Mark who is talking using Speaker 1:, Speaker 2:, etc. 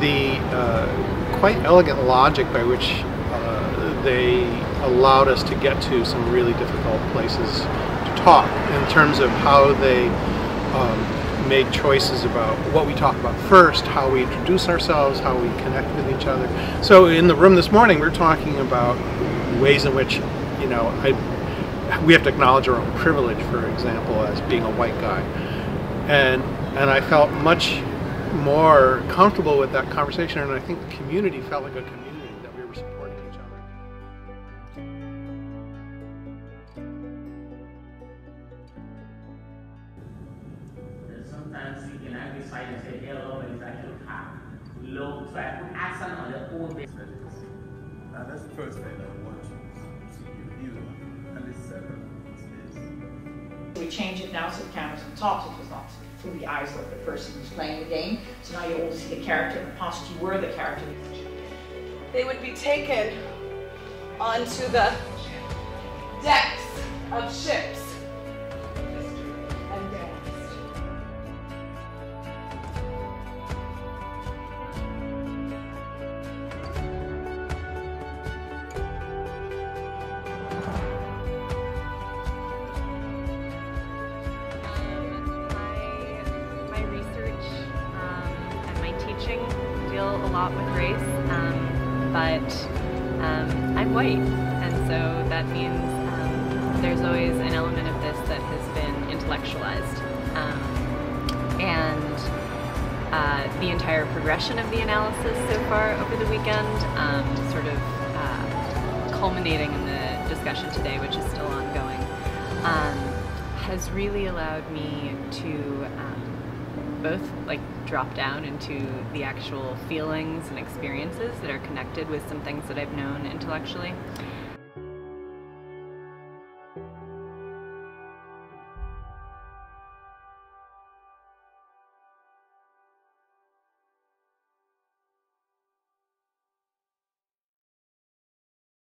Speaker 1: the uh, quite elegant logic by which uh, they allowed us to get to some really difficult places to talk in terms of how they um, made choices about what we talk about first, how we introduce ourselves, how we connect with each other. So in the room this morning, we're talking about ways in which, you know, I, we have to acknowledge our own privilege, for example, as being a white guy. And, and I felt much more comfortable with that conversation, and I think the community felt like a community that we were supporting each other.
Speaker 2: Sometimes you can have this fight and say hello, but it's actually hard. Low, so I put accent on the own bit.
Speaker 3: Now that's the first thing I want to see you view and it's set up is
Speaker 4: We change it now so the cameras can talk, so it's not through the eyes of the person who's playing the game. So now you all see the character, and possibly you were the character.
Speaker 5: They would be taken onto the decks of ships
Speaker 6: deal a lot with race, um, but um, I'm white, and so that means um, there's always an element of this that has been intellectualized. Um, and uh, the entire progression of the analysis so far over the weekend, um, sort of uh, culminating in the discussion today, which is still ongoing, um, has really allowed me to both like drop down into the actual feelings and experiences that are connected with some things that I've known intellectually,